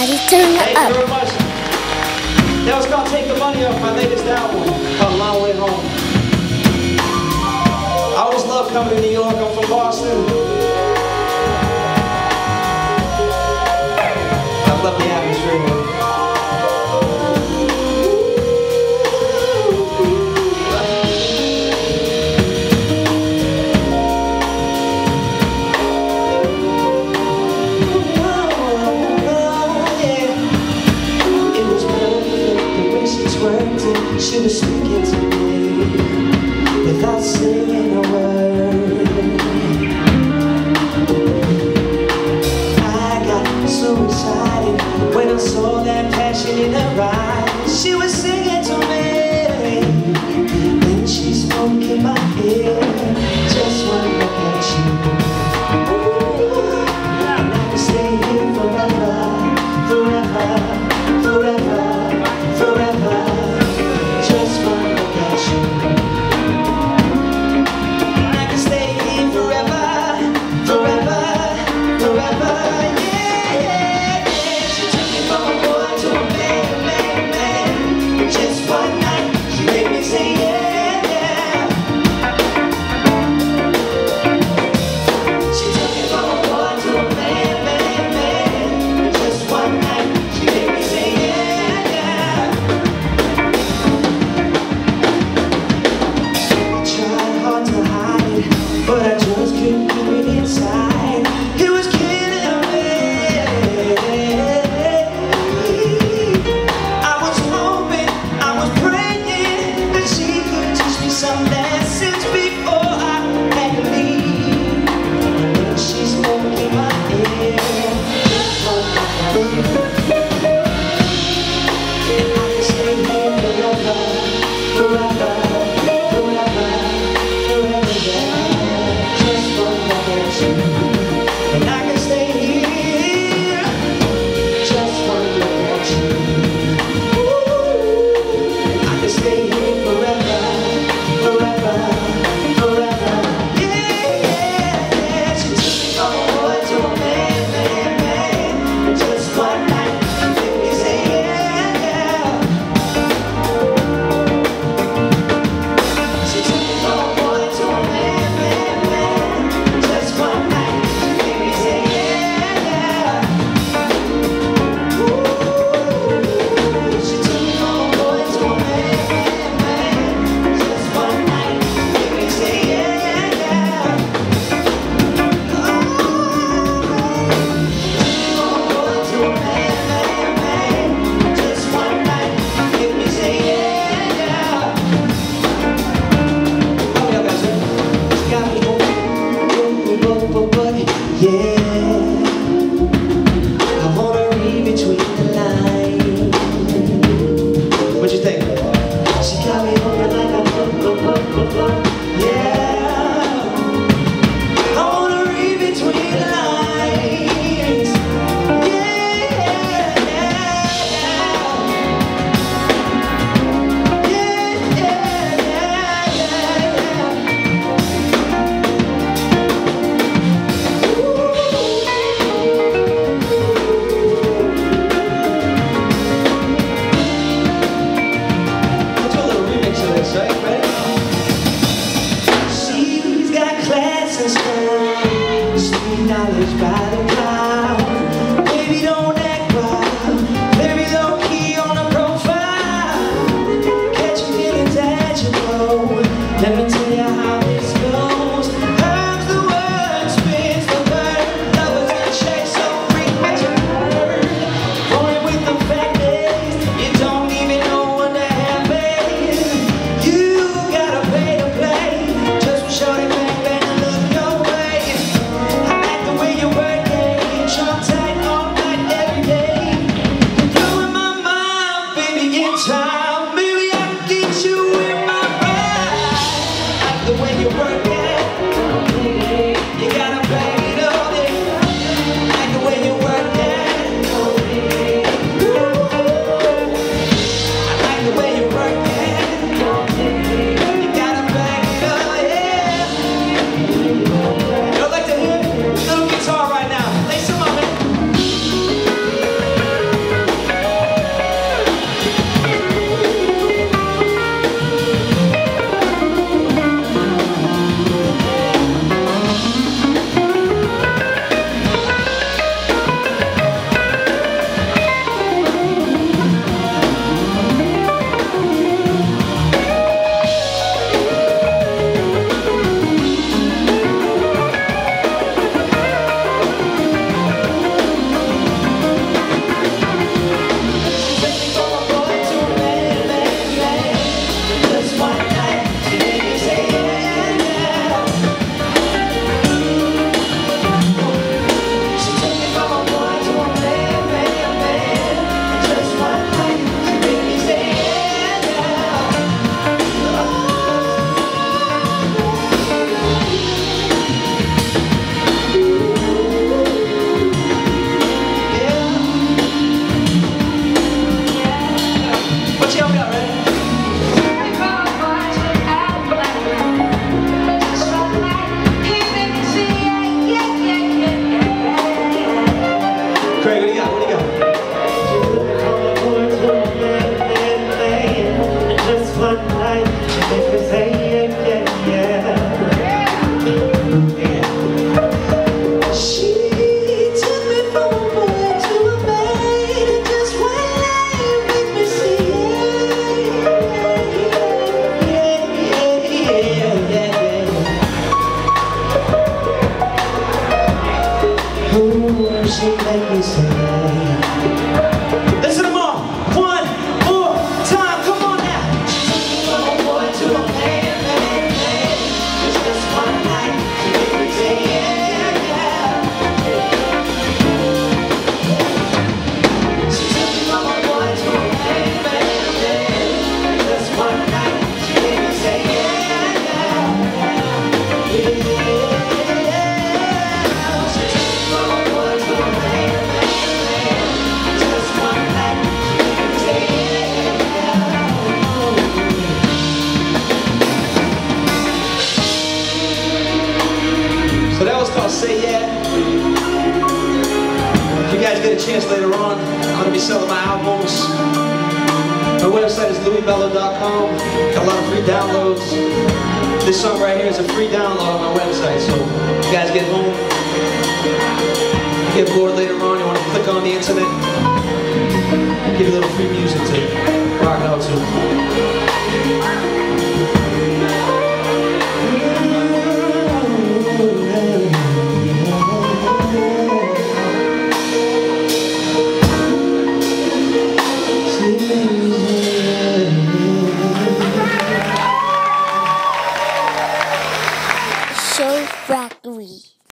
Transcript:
Everybody turn Thank up. Thank you very much. That was called take the money off my latest album, called Long Way Home. I always love coming to New York. I'm from Boston. I love the album. So called Say Yeah. If you guys get a chance later on, I'm going to be selling my albums. My website is louiebello.com. Got a lot of free downloads. This song right here is a free download on my website. So if you guys get home, get bored later on, you want to click on the internet, give a little free music to rock out to.